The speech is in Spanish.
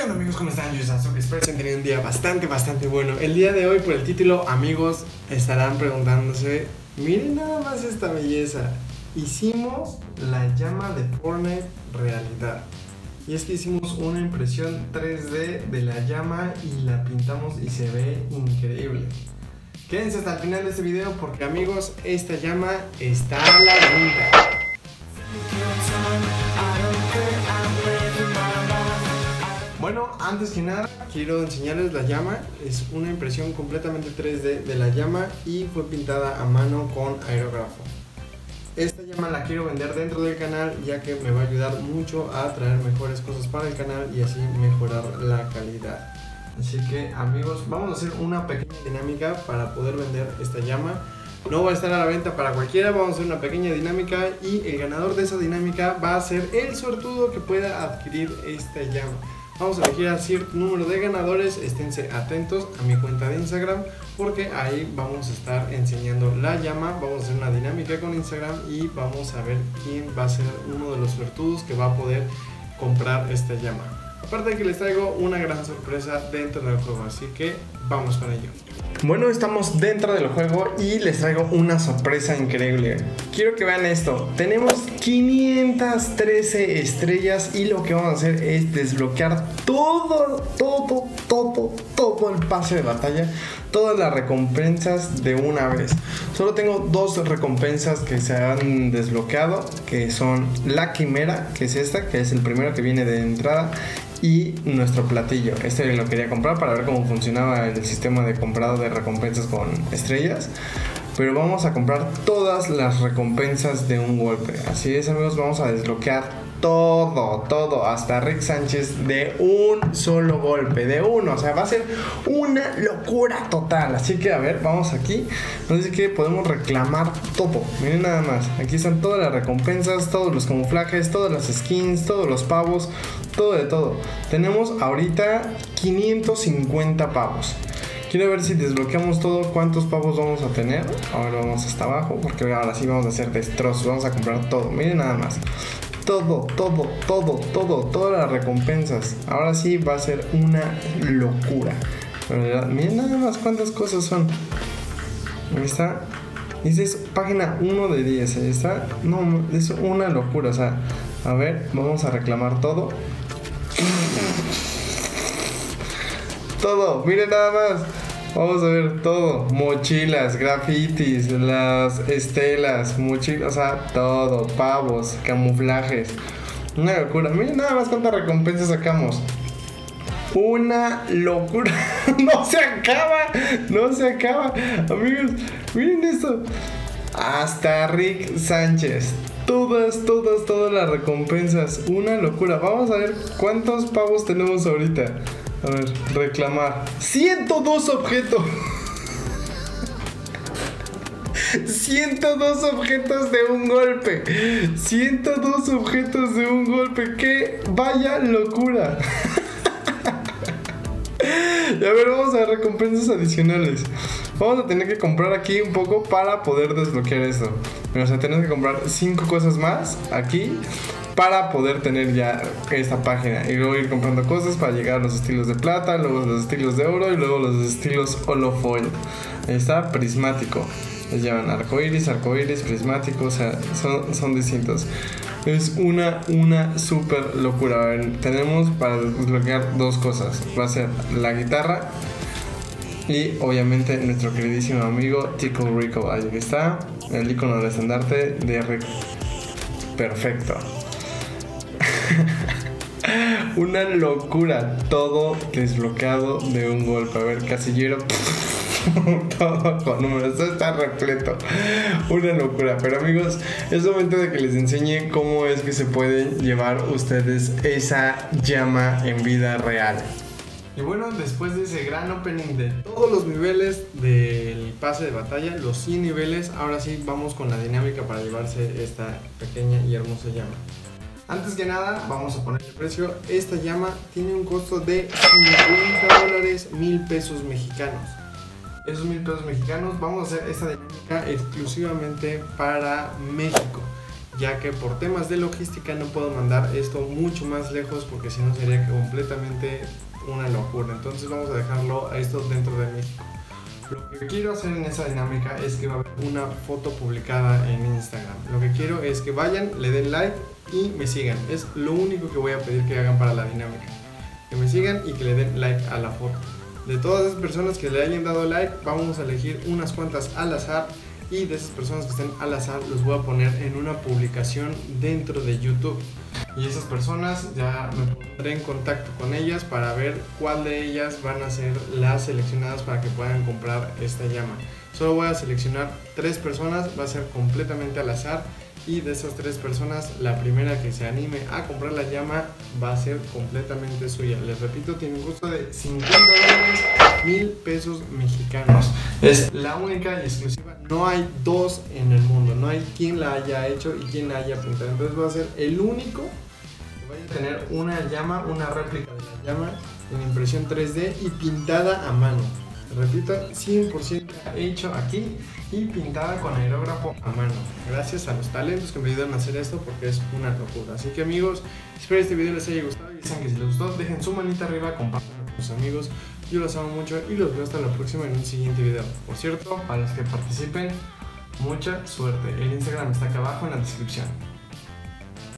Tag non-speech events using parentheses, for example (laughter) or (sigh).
¿Qué onda amigos? ¿Cómo están? Yo soy Sasuke. Espero que tenido un día bastante, bastante bueno. El día de hoy, por el título, amigos, estarán preguntándose, miren nada más esta belleza. Hicimos la llama de Fortnite realidad. Y es que hicimos una impresión 3D de la llama y la pintamos y se ve increíble. Quédense hasta el final de este video porque amigos, esta llama está a la venta. Bueno, antes que nada quiero enseñarles la llama. Es una impresión completamente 3D de la llama y fue pintada a mano con aerógrafo. Esta llama la quiero vender dentro del canal ya que me va a ayudar mucho a traer mejores cosas para el canal y así mejorar la calidad. Así que amigos, vamos a hacer una pequeña dinámica para poder vender esta llama. No va a estar a la venta para cualquiera, vamos a hacer una pequeña dinámica y el ganador de esa dinámica va a ser el sortudo que pueda adquirir esta llama. Vamos a elegir a cierto número de ganadores, esténse atentos a mi cuenta de Instagram porque ahí vamos a estar enseñando la llama, vamos a hacer una dinámica con Instagram y vamos a ver quién va a ser uno de los sortudos que va a poder comprar esta llama. Aparte de que les traigo una gran sorpresa dentro del juego, así que vamos con ello. Bueno, estamos dentro del juego y les traigo una sorpresa increíble. Quiero que vean esto. Tenemos 513 estrellas y lo que vamos a hacer es desbloquear todo, todo, todo, todo el pase de batalla. Todas las recompensas de una vez. Solo tengo dos recompensas que se han desbloqueado, que son la quimera, que es esta, que es el primero que viene de entrada, y nuestro platillo. Este lo quería comprar para ver cómo funcionaba el sistema de comprado de recompensas con estrellas. Pero vamos a comprar todas las recompensas de un golpe. Así es amigos, vamos a desbloquear todo, todo, hasta Rick Sánchez de un solo golpe, de uno. O sea, va a ser una locura total. Así que a ver, vamos aquí. No sé que podemos reclamar todo. Miren nada más. Aquí están todas las recompensas, todos los camuflajes, todas las skins, todos los pavos, todo de todo. Tenemos ahorita 550 pavos. Quiero ver si desbloqueamos todo, cuántos pavos vamos a tener. Ahora vamos hasta abajo, porque ahora sí vamos a hacer destrozos. Vamos a comprar todo. Miren nada más todo, todo, todo, todo, todas las recompensas. Ahora sí va a ser una locura. Miren nada más cuántas cosas son. Ahí está. Dice página 1 de 10. Ahí está. No, es una locura. O sea, a ver, vamos a reclamar todo. (coughs) Todo, miren nada más. Vamos a ver todo, mochilas, grafitis, las estelas, mochilas, o sea, todo, pavos, camuflajes. Una locura. Miren nada más cuántas recompensas sacamos. Una locura. (laughs) no se acaba. No se acaba. Amigos, miren esto. Hasta Rick Sánchez. Todas, todas, todas las recompensas. Una locura. Vamos a ver cuántos pavos tenemos ahorita. A ver, reclamar. 102 objetos. (laughs) 102 objetos de un golpe. 102 objetos de un golpe. ¡Qué vaya locura! (laughs) y a ver, vamos a recompensas adicionales. Vamos a tener que comprar aquí un poco para poder desbloquear esto. O sea, tenemos que comprar 5 cosas más aquí para poder tener ya esta página y luego ir comprando cosas para llegar a los estilos de plata, luego los estilos de oro y luego los estilos holofoil. Ahí está prismático. Les llaman arcoiris, arcoiris, prismático, o sea, son, son distintos. Es una, una super locura. A ver, tenemos para desbloquear dos cosas. Va a ser la guitarra y obviamente nuestro queridísimo amigo Tickle Rico. Ahí está, el icono del estandarte de Rick. Perfecto. (laughs) Una locura, todo desbloqueado de un golpe. A ver, casillero. (laughs) todo con números, todo está repleto. Una locura. Pero amigos, es momento de que les enseñe cómo es que se pueden llevar ustedes esa llama en vida real. Y bueno, después de ese gran opening de todos los niveles del pase de batalla, los 100 niveles, ahora sí vamos con la dinámica para llevarse esta pequeña y hermosa llama. Antes que nada, vamos a poner el precio. Esta llama tiene un costo de 50 dólares, mil pesos mexicanos. Esos mil pesos mexicanos, vamos a hacer esta dinámica exclusivamente para México. ya que por temas de logística no puedo mandar esto mucho más lejos porque si no sería completamente una locura. Entonces vamos a dejarlo a esto dentro de México. Lo que quiero hacer en esa dinámica es que va a haber una foto publicada en Instagram. Lo que quiero es que vayan, le den like y me sigan. Es lo único que voy a pedir que hagan para la dinámica. Que me sigan y que le den like a la foto. De todas esas personas que le hayan dado like, vamos a elegir unas cuantas al azar y de esas personas que estén al azar los voy a poner en una publicación dentro de YouTube. Y esas personas ya me pondré en contacto con ellas para ver cuál de ellas van a ser las seleccionadas para que puedan comprar esta llama. Solo voy a seleccionar tres personas, va a ser completamente al azar y de esas tres personas la primera que se anime a comprar la llama va a ser completamente suya. Les repito, tiene un costo de 50 dólares, mil pesos mexicanos. Es la única exclusiva. No hay dos en el mundo, no hay quien la haya hecho y quien la haya pintado. Entonces va a ser el único que vaya a tener una llama, una réplica de la llama en impresión 3D y pintada a mano. Repito, 100% hecho aquí y pintada con aerógrafo a mano. Gracias a los talentos que me ayudan a hacer esto porque es una locura. Así que amigos, espero que este video les haya gustado y saben que si les gustó, dejen su manita arriba, compartan sus amigos. Yo los amo mucho y los veo hasta la próxima en un siguiente video. Por cierto, para los que participen, mucha suerte. El Instagram está acá abajo en la descripción.